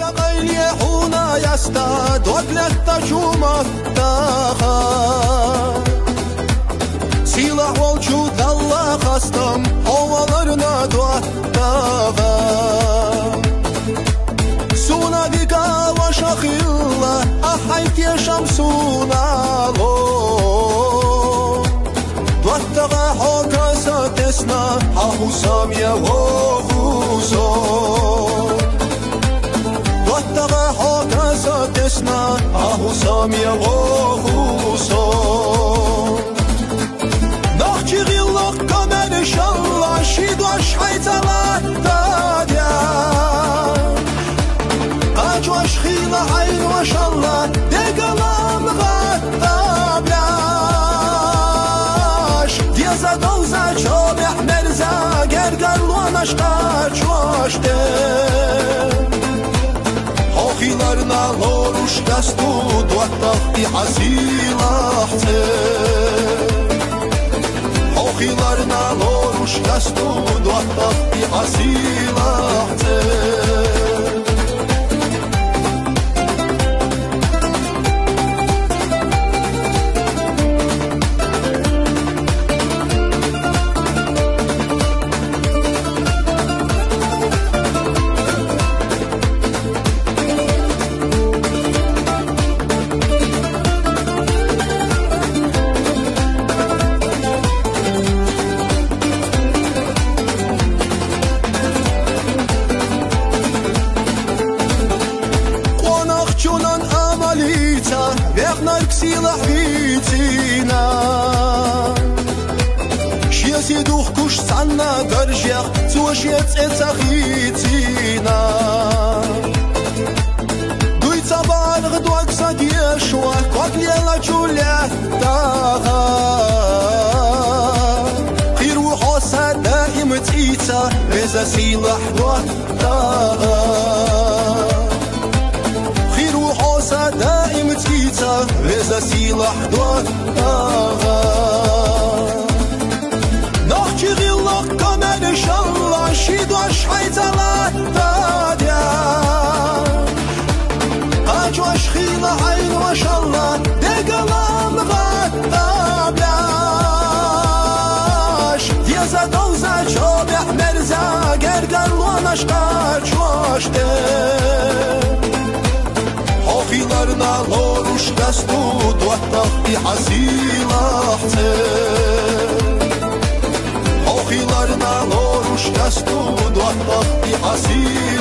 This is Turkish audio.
قبل يحونا يستاد وقلت تشومه تاخا Сила волчу дала хастам, овалар на два тава. Суна вика ваша хилла, а хайте шам сунало. Дваттава хока сатесна, а хусам я вовузо. Ahusam ya vohuso Nachçığılıq qamer inşallah Şidoş haytalar dadya Qaç vaşxıyla ayn vaşallah Degalam qatablaş Diyeza dolza çobih merza Gergarluan aşka çoşte أشدود واتقي عسيل أحتيل حوخي لارنا دستو أشدود واتقي عسيل أحتيل силаҳитина шиаси духкуш санна даржиах цуашия цецахитина дуйцабарғ дуаксадиашуа котлела чуляхтаға қирухоса даим цица реза силаҳ дуахта تكيتا إذا سلاح دواها نحكي غيلك كمان إن شاء الله شيد وشحيت على داديا قاج وشخيلة عين ما شاء الله دقلام غدابلاش ديزا دوزا شوبح توش دستو بود و تفتی حسیل آخته آخیلار نانوش دست بود و تفتی حسیل